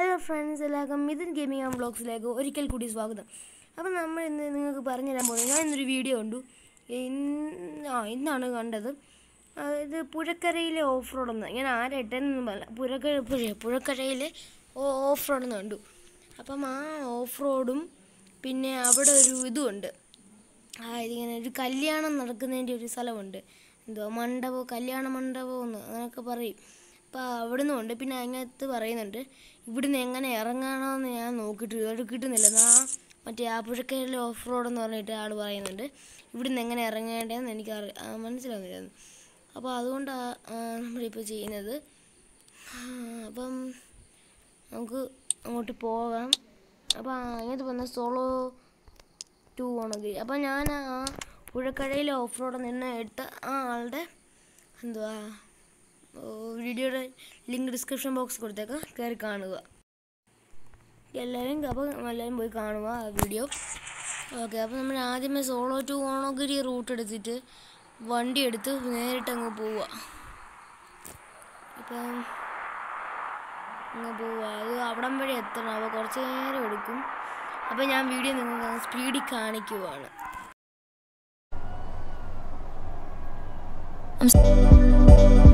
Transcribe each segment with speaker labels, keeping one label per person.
Speaker 1: Hello friends എല്ലാവർക്കും Mithun gaming and ബ്ലോഗ്സിലേക്ക് ഒരിക്കൽ കൂടി സ്വാഗതം. അപ്പോൾ നമ്മൾ ഇന്ന് നിങ്ങൾക്ക് പറഞ്ഞു തരാൻ പോകുന്നത് ഞാൻ ഇന്നൊരു വീഡിയോ കണ്ടു. ഇന്ന് ആ ഇന്നാണ് കണ്ടത്. ഇത് പുഴക്കരയിലെ ഓഫ് റോഡെന്ന് ഞാൻ ആരായിട്ടെന്നൊന്നും പറഞ്ഞ പുഴക്കര പുഴ പുഴക്കരയിലെ ഓഫ് റോഡെന്ന് കണ്ടു. അപ്പം ആ ഓഫ് റോഡും പിന്നെ അവിടെ ഒരു ഇതുമുണ്ട് ആ ഇതിങ്ങനെ ഒരു കല്യാണം നടക്കുന്നതിന്റെ ഒരു സ്ഥലമുണ്ട്. എന്തോ മണ്ഡപോ കല്യാണ മണ്ഡപമോ എന്ന് അങ്ങനെയൊക്കെ പറയും. അപ്പോൾ അവിടെ ഉണ്ട്. പിന്നെ അതിനകത്ത് പറയുന്നുണ്ട് ഇവിടുന്ന് എങ്ങനെ ഇറങ്ങണമെന്ന് ഞാൻ നോക്കിയിട്ട് ഇതുവരെ കിട്ടുന്നില്ല. എന്നാ മറ്റേ ആ പുഴക്കരയിലെ ഓഫ് റോഡ് എന്ന് പറഞ്ഞിട്ട് ആൾ പറയുന്നുണ്ട്. ഇവിടുന്ന് എങ്ങനെ ഇറങ്ങേണ്ടതെന്ന് എനിക്ക് മനസ്സിലാവുന്നില്ലായിരുന്നു. അപ്പോൾ അതുകൊണ്ടാണ് നമ്മളിപ്പോൾ ചെയ്യുന്നത്. അപ്പം നമുക്ക് അങ്ങോട്ട് പോകാം. അപ്പോൾ അങ്ങനത്തെ പറഞ്ഞ സോളോ ടു ആണെങ്കിൽ അപ്പം ഞാൻ ആ പുഴക്കരയിലെ ഓഫ് റോഡ് നിന്ന് എടുത്ത ആ ആളുടെ എന്തുവാ വീഡിയോയുടെ ലിങ്ക് ഡിസ്ക്രിപ്ഷൻ ബോക്സ് കൊടുത്തേക്കാം. കയറി കാണുക. എല്ലാവരും അപ്പോൾ എല്ലാവരും പോയി കാണുക ആ വീഡിയോ. ഓക്കെ അപ്പോൾ നമ്മൾ ആദ്യമേ സോളോ ടു ഓണോഗിരി റൂട്ട് എടുത്തിട്ട് വണ്ടി എടുത്ത് നേരിട്ട് അങ്ങ് പോവുക. ഇപ്പം അങ്ങ് പോവുക. അത് അവിടം വഴി എത്തണം. അപ്പോൾ കുറച്ച് നേരം എടുക്കും. അപ്പോൾ ഞാൻ വീഡിയോ നിങ്ങൾക്ക് സ്പീഡിൽ കാണിക്കുവാണ്. നമ്മൾ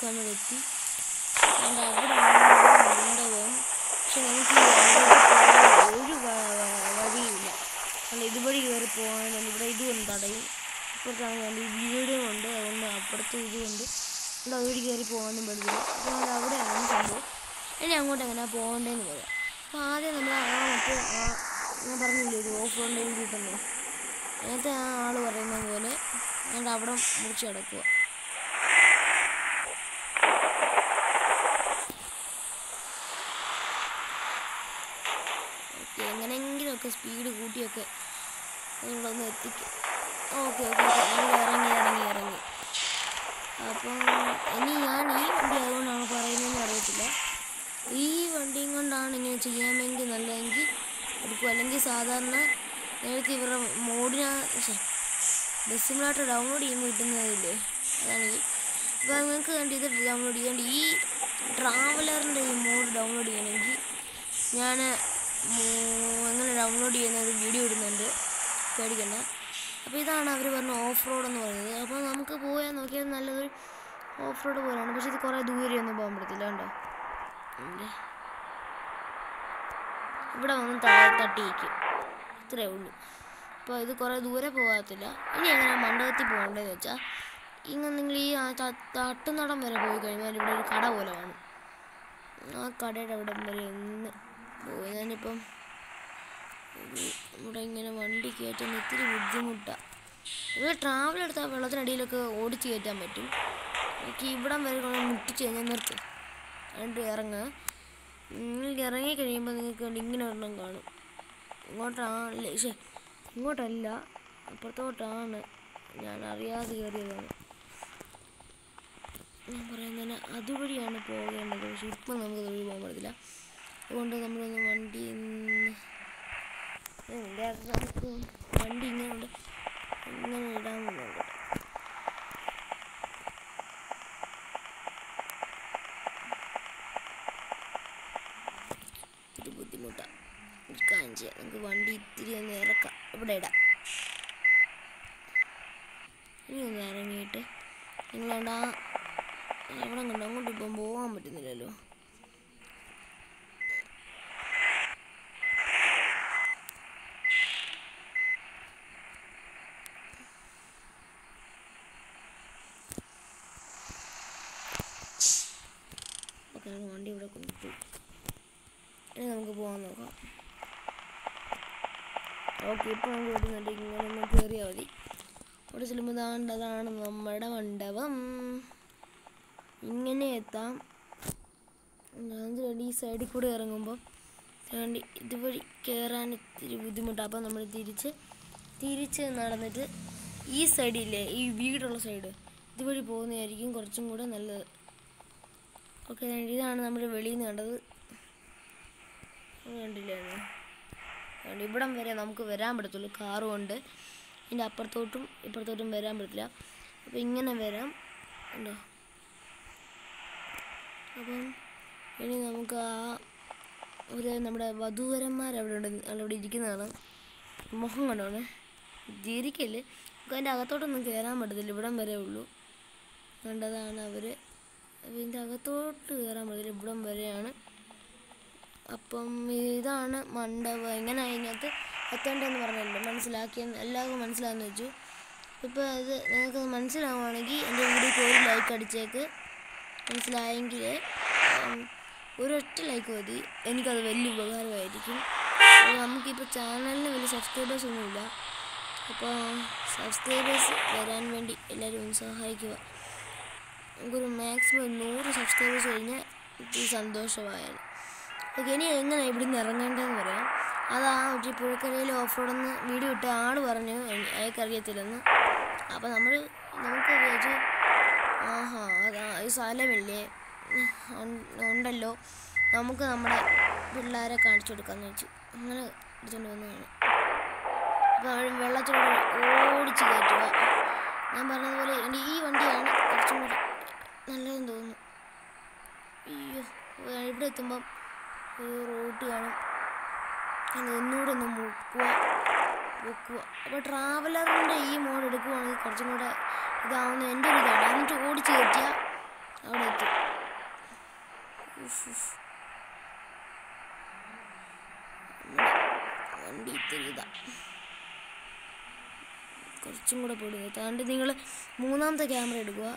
Speaker 1: നമ്മൾ പക്ഷെ ഒരു വഴിയില്ല അതുകൊണ്ട് ഇതുവഴി കയറി പോകാനുണ്ട് ഇവിടെ ഇതുകൊണ്ട് തടയും ഇപ്പുറത്താണ് ഈ വീടും ഉണ്ട് അതുകൊണ്ട് അപ്പുറത്ത് ഇതുകൊണ്ട് അതുകൊണ്ട് അതുവഴി കയറി പോകാനും അപ്പോൾ അവിടെ അവിടെയാണ് സംഭവം ഇനി അങ്ങോട്ട് എങ്ങനെ പോകേണ്ടതെന്ന് പറയാം. ആദ്യം നമ്മൾ ആ മറ്റേ ആ ഞാൻ പറഞ്ഞില്ലേ ഒരു ഓഫ് റോഡിൽ കിട്ടുന്നു അങ്ങനത്തെ ആ ആൾ പറയുന്നത് പോലെ ഞങ്ങളുടെ അവിടെ മുറിച്ച് കിടക്കുക ഓക്കെ എങ്ങനെയെങ്കിലുമൊക്കെ സ്പീഡ് കൂട്ടിയൊക്കെ നിങ്ങളൊന്ന് എത്തിക്കും ഓക്കെ ഓക്കെ ഓക്കെ ഞങ്ങൾ ഇറങ്ങി ഇറങ്ങി ഇറങ്ങി അപ്പം ഇനി ഞാൻ ഈ വണ്ടി ആയതുകൊണ്ടാണ് പറയുന്നതെന്ന് അറിയത്തില്ല ഈ വണ്ടിയും കൊണ്ടാണ് ഇങ്ങനെ ചെയ്യാമെങ്കിൽ നല്ലതെങ്കിൽ സാധാരണ നേരത്തെ ഇവരുടെ മോഡിനാ ബസ് സിമുലേറ്റർ ഡൗൺലോഡ് ചെയ്യുമ്പോൾ കിട്ടുന്നതില്ലേ അതാണ് അപ്പോൾ നിങ്ങൾക്ക് വേണ്ടി ഇത് ഡൗൺലോഡ് ചെയ്യാണ്ട് ഈ ട്രാവലറിന്റെ ഈ മോഡ് ഡൗൺലോഡ് ചെയ്യണമെങ്കിൽ ഞാൻ എങ്ങനെ ഡൗൺലോഡ് ചെയ്യുന്ന ഒരു വീഡിയോ ഇടുന്നുണ്ട്. പേടിക്കണ്ട. അപ്പോൾ ഇതാണ് അവർ പറഞ്ഞ ഓഫ് റോഡ് എന്ന് പറയുന്നത്. അപ്പോൾ നമുക്ക് പോയാൽ നോക്കിയാൽ നല്ലൊരു ഓഫ് റോഡ് പോലെയാണ്. പക്ഷേ ഇത് കുറേ ദൂരെയൊന്നും പോകാൻ പറ്റത്തില്ല കണ്ടോ? ഇവിടെ വന്ന് താഴെ തട്ടിയിരിക്കും. ഇത്രയേ ഉള്ളൂ. അപ്പോൾ ഇത് കുറേ ദൂരെ പോകാത്തില്ല. ഇനി എങ്ങനെ മണ്ഡപത്തിൽ പോകേണ്ടതെന്ന് വെച്ചാൽ ഇങ്ങനെ നിങ്ങൾ ഈ തട്ടുനടം വരെ പോയി കഴിഞ്ഞാൽ ഇവിടെ ഒരു കട പോലെ കാണും. ആ കടയുടെ അവിടെ വരെ ഒന്ന് പോയി. ഞാനിപ്പം ഇവിടെ ഇങ്ങനെ വണ്ടി കയറ്റാൻ ഇത്തിരി ബുദ്ധിമുട്ടാണ് ഇവിടെ ട്രാവൽ എടുത്താൽ വെള്ളത്തിനടിയിലൊക്കെ ഓടിച്ച് കയറ്റാൻ പറ്റും. എനിക്ക് ഇവിടം വരെ മുട്ടിച്ച് കഴിഞ്ഞാൽ നിർത്തും. എന്നിട്ട് ഇറങ്ങുക നിങ്ങൾക്ക് ഇറങ്ങി കഴിയുമ്പോൾ നിങ്ങൾക്ക് ഇങ്ങനെ ഒരെണ്ണം കാണും. ഇങ്ങോട്ടാണ് ശേ ഇങ്ങോട്ടല്ല അപ്പുറത്തോട്ടാണ്. ഞാൻ അറിയാതെ കയറിയതാണ്. ഞാൻ പറയുന്നതിന് അതുവഴിയാണ് പോകേണ്ടത്. പക്ഷെ ഇപ്പം നമുക്ക് അതുവഴി പോകാൻ പറ്റത്തില്ല. അതുകൊണ്ട് നമ്മളൊന്ന് വണ്ടി വണ്ടി ഇങ്ങനെ ഉണ്ട് ഇങ്ങനെ ഇടാൻ നോക്കട്ടെ ഇത്തിരി ബുദ്ധിമുട്ടാണ് ഒരു കാര്യം ചെയ്യാം നമുക്ക് വണ്ടി ഇത്തിരി ഒന്ന് ഇറക്കാം ഇവിടെ ഇടാം ഇനി ഒന്ന് ഇറങ്ങിയിട്ട് നിങ്ങളാണ്ട് ആ അവിടെ കണ്ടോ അങ്ങോട്ട് ഇപ്പം പോകാൻ പറ്റുന്നില്ലല്ലോ വണ്ടി ഇവിടെ കൊണ്ടുപോയി. ഇനി നമുക്ക് പോകാൻ നോക്കാം. ഓക്കെ ഇപ്പോൾ നമുക്ക് വരുന്നുണ്ട് ഇങ്ങനെ ഒന്ന് കയറിയാൽ മതി. അവിടെ ചെല്ലുമ്പോൾ താണ്ടതാണ് നമ്മുടെ മണ്ഡപം. ഇങ്ങനെ എത്താം. ഈ സൈഡിൽ കൂടെ ഇറങ്ങുമ്പോൾ വേണ്ടി ഇതുവഴി കയറാൻ ഇത്തിരി ബുദ്ധിമുട്ടാണ് അപ്പോൾ നമ്മൾ തിരിച്ച് തിരിച്ച് നടന്നിട്ട് ഈ സൈഡില്ലേ ഈ വീടുള്ള സൈഡ് ഇതുവഴി പോകുന്നതായിരിക്കും കുറച്ചും കൂടെ നല്ലത്. ഓക്കെ ഇതാണ് നമ്മുടെ വെളിയിൽ നിന്ന് കണ്ടത്. കണ്ടില്ലായിരുന്നു അതുകൊണ്ട് ഇവിടം വരെ നമുക്ക് വരാൻ പറ്റത്തുള്ളൂ. കാറും ഉണ്ട്. ഇതിന്റെ അപ്പുറത്തോട്ടും ഇപ്പുറത്തോട്ടും വരാൻ പറ്റില്ല അപ്പോൾ ഇങ്ങനെ വരാം. ഉണ്ടോ അപ്പം ഇനി നമുക്ക് ആ ഒരു നമ്മുടെ വധൂവരന്മാർ അവിടെ ഉണ്ട്. അവിടെ ഇരിക്കുന്നതാണ് മുഖം കണ്ടോണേ? ജീവിക്കല്ലേ നമുക്ക് അതിന്റെ അകത്തോട്ടൊന്നും കയറാൻ പറ്റത്തില്ല. ഇവിടം വരെ ഉള്ളൂ. കണ്ടതാണ് അവർ ഇതിന്റെ അകത്തോട്ട് കയറാൻ പറ്റത്തില്ല. ഇവിടം വരെയാണ്. അപ്പം ഇതാണ് മണ്ഡപം. എങ്ങനെ അതിനകത്ത് എത്തേണ്ടതെന്ന് പറഞ്ഞല്ലോ. മനസ്സിലാക്കിയ എല്ലാവർക്കും മനസ്സിലാകുന്ന വെച്ചു. ഇപ്പോൾ അത് നിങ്ങൾക്ക് മനസ്സിലാവുകയാണെങ്കിൽ എന്റെ വീഡിയോ ഒരു ലൈക്ക് അടിച്ചേക്ക്. മനസ്സിലായെങ്കിൽ ഒരൊറ്റ ലൈക്ക് മതി. എനിക്കത് വലിയ ഉപകാരമായിരിക്കും. നമുക്കിപ്പോൾ ചാനലിന് വലിയ സബ്സ്ക്രൈബേഴ്സ് ഒന്നുമില്ല. അപ്പോൾ സബ്സ്ക്രൈബേഴ്സ് വരാൻ വേണ്ടി എല്ലാവരും ഒന്ന് സഹായിക്കുക. നമുക്കൊരു മാക്സിമം നൂറ് സബ്സ്ക്രൈബേഴ്സ് കഴിഞ്ഞാൽ ഈ സന്തോഷമായാണ്. ഓക്കെ ഇനി എങ്ങനെ ഇവിടുന്ന് ഇറങ്ങേണ്ടതെന്ന് പറയാം. അതാ ഒരു പുഴക്കരയിൽ ഓഫ് റോഡെന്ന് വീഡിയോ ഇട്ട് ആൾ പറഞ്ഞു. അയക്കറിയത്തില്ലെന്ന് അപ്പം നമ്മൾ നമുക്ക് വിചാരിച്ചു ആഹാ അതാ ഈ സ്ഥലമില്ലേ? ഉണ്ടല്ലോ. നമുക്ക് നമ്മുടെ പിള്ളേരെ കാണിച്ചു കൊടുക്കാമെന്ന് വെച്ചു. അങ്ങനെ എടുത്തുകൊണ്ട് വന്നതാണ്. അപ്പോൾ വെള്ളത്തിലൂടെ ഓടിച്ച് കയറ്റുക ഞാൻ പറഞ്ഞതുപോലെ എന്റെ ഈ വണ്ടിയാണ് കുറച്ചും കൂടി നല്ലതെന്ന് തോന്നുന്നു. അയ്യോ ഇവിടെ എത്തുമ്പം ഒരു റോട്ട് കാണും ഒന്നുകൂടെ ഒന്ന് മുക്കുക മുക്കുക അപ്പോൾ ട്രാവലറിന്റെ ഈ മോഡ് എടുക്കുവാണെങ്കിൽ കുറച്ചും കൂടെ ഇതാവുന്ന എന്റെ ഒരു ഇതാണ്. എന്നിട്ട് ഓടിച്ച് കയറ്റിയാൽ അവിടെ എത്തും. വണ്ടി ഇത്തിരി ഇതാ. കുറച്ചും കൂടെ പൊടി അതുകൊണ്ട് നിങ്ങൾ മൂന്നാമത്തെ ക്യാമറ എടുക്കുക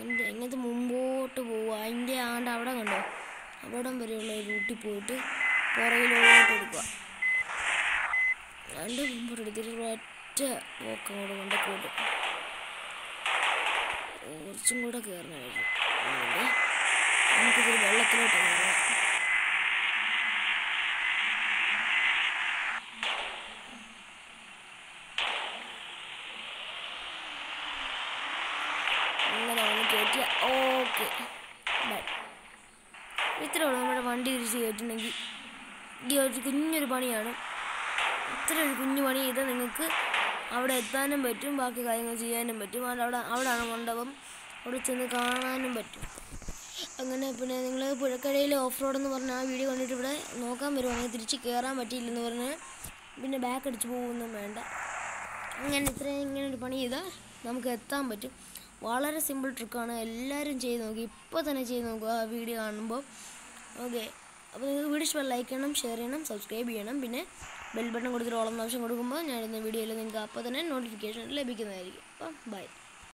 Speaker 1: എന്റെ എങ്ങനത്തെ മുമ്പോട്ട് പോവുക അതിന്റെ ആണ്ട് അവിടെ കണ്ടോ? അവിടം വരെയുള്ള റൂട്ടിൽ പോയിട്ട് പുറകിലോട്ട് എടുക്കുക. രണ്ട് മുമ്പോട്ട് എടുത്തിട്ട് ഒറ്റ പോക്കം കൂടെ കൊണ്ട് പോയിട്ട് കുറച്ചും കൂടെ കയറണമായിരുന്നു നമുക്കിതിൽ വെള്ളത്തിലോട്ട് കയറാം അങ്ങനെ അവന് കയറ്റിയ ഓക്കെ ഇത്രേ ഉള്ളൂ നമ്മുടെ വണ്ടി തിരിച്ച് കയറ്റുന്നെങ്കിൽ ഈ ഒരു കുഞ്ഞൊരു പണിയാണ്. ഇത്ര ഒരു കുഞ്ഞു പണി ചെയ്താൽ നിങ്ങൾക്ക് അവിടെ എത്താനും പറ്റും ബാക്കി കാര്യങ്ങൾ ചെയ്യാനും പറ്റും. അവിടെ അവിടെ അവിടെയാണ് മണ്ഡപം. അവിടെ ചെന്ന് കാണാനും പറ്റും. അങ്ങനെ പിന്നെ നിങ്ങൾ പുഴക്കരയിൽ ഓഫ് റോഡ് എന്ന് പറഞ്ഞ ആ വീഡിയോ കണ്ടിട്ട് ഇവിടെ നോക്കാൻ വരുവാണെങ്കിൽ തിരിച്ച് കയറാൻ പറ്റിയില്ലെന്ന് പറഞ്ഞ് പിന്നെ ബാക്ക് അടിച്ച് പോകുമൊന്നും വേണ്ട. അങ്ങനെ ഇത്രയും ഇങ്ങനെ ഒരു പണി ചെയ്താൽ നമുക്ക് എത്താൻ പറ്റും. വളരെ സിമ്പിൾ ട്രിക്കാണ് എല്ലാവരും ചെയ്ത് നോക്കി. ഇപ്പോൾ തന്നെ ചെയ്ത് നോക്കുക ആ വീഡിയോ കാണുമ്പോൾ. ഓക്കെ അപ്പോൾ നിങ്ങൾക്ക് വീഡിയോ ഇഷ്ടമായി ലൈക്ക് ചെയ്യണം ഷെയർ ചെയ്യണം സബ്സ്ക്രൈബ് ചെയ്യണം. പിന്നെ ബെൽ ബട്ടൺ കൊടുത്തിട്ട് ഓളം ആവശ്യം കൊടുക്കുമ്പോൾ ഞാൻ ഇടുന്ന വീഡിയോയിൽ നിങ്ങൾക്ക് അപ്പോൾ തന്നെ നോട്ടിഫിക്കേഷൻ ലഭിക്കുന്നതായിരിക്കും. അപ്പം ബൈ